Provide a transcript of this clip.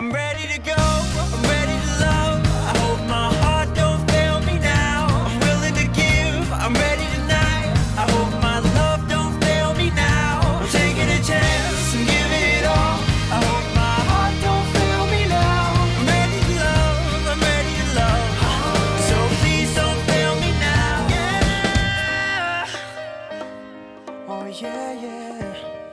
I'm ready to go, I'm ready to love. I hope my heart don't fail me now. I'm willing to give, I'm ready tonight. I hope my love don't fail me now. I'm taking a chance, I'm giving it all. I hope my heart don't fail me now. I'm ready to love, I'm ready to love. So please don't fail me now. Yeah. Oh yeah, yeah.